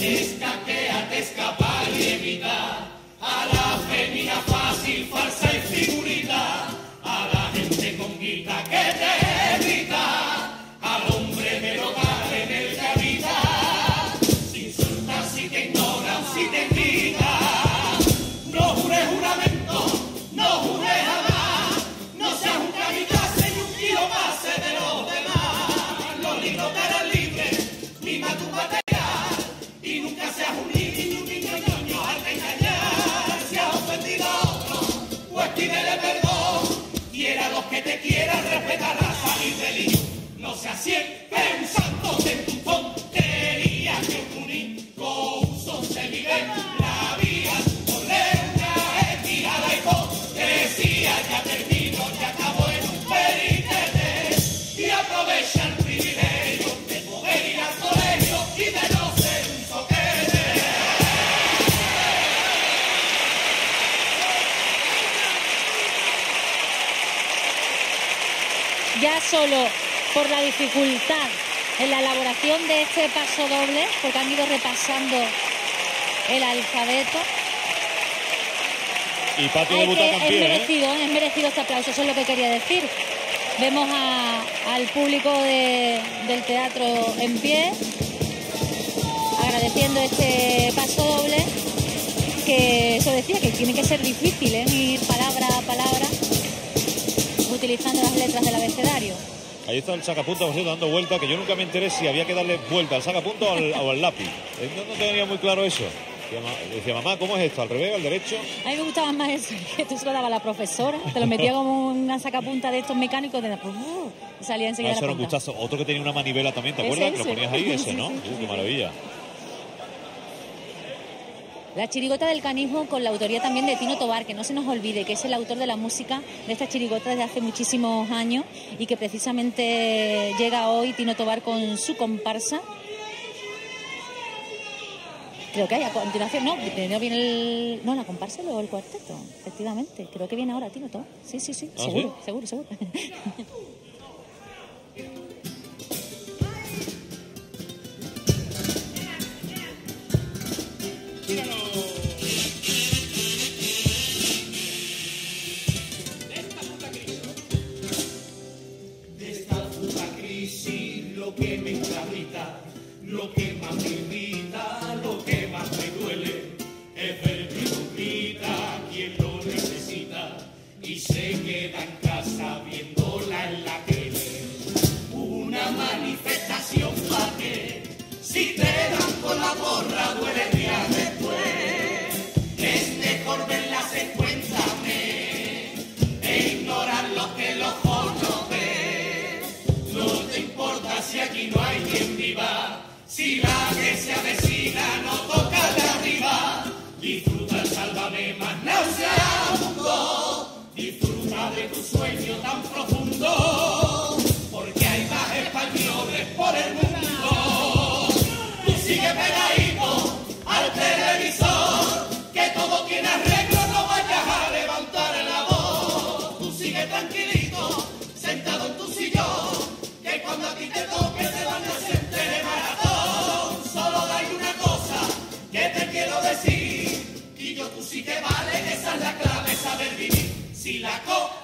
Escaqueate, escapar y evitar a la femina fácil, falsa y figurita, a la gente con guita que te evita. Que te quieran, respeta raza religión. No seas siempre un santo ya solo por la dificultad en la elaboración de este paso doble, porque han ido repasando el alfabeto. Y Patio Hay debuta que- con es pie, ¿eh? merecido, es merecido este aplauso, eso es lo que quería decir. Vemos a- al público de- del teatro en pie, agradeciendo este paso doble, que eso decía, que tiene que ser difícil, ¿eh? ir palabra Ahí está el sacapunta cierto, dando vuelta, que yo nunca me enteré si había que darle vuelta al sacapunta o al, o al lápiz. Eh, No, no tenía muy claro eso. Decía, ma- Decía, mamá, ¿cómo es esto? ¿Al revés, al derecho? A mí me gustaba más eso, que tú se lo daba a la profesora, te lo metía como una sacapunta de estos mecánicos, de, uh, y salía Ah, enseguida eso la era un gustazo. Otro que tenía una manivela también, ¿te Ese, acuerdas? Que lo ese. ponías ahí, ese, ¿no? Uh, qué maravilla. La chirigota del canismo con la autoría también de Tino Tobar, que no se nos olvide que es el autor de la música de esta chirigota desde hace muchísimos años y que precisamente llega hoy Tino Tobar con su comparsa. Creo que hay a continuación, no, primero viene el, no, la comparsa luego el cuarteto, efectivamente. Creo que viene ahora Tino Tobar. Sí, sí, sí, ¿Ah, seguro, seguro, seguro. de crisis lo que me encabrita, lo que más me irrita, lo que más me duele. Es ver que quien lo necesita y se queda en casa viéndola Si la que se avecina no toca de arriba, disfruta el sálvame más nauseabundo, disfruta de tu sueño tan profundo, porque hay más españoles por el mundo. Tú sigue pegadito al televisor, que todo tiene arreglo, no vayas a levantar la voz. Tú sigue tranquilito, sentado en tu sillón, que cuando a ti te toca Si la copa.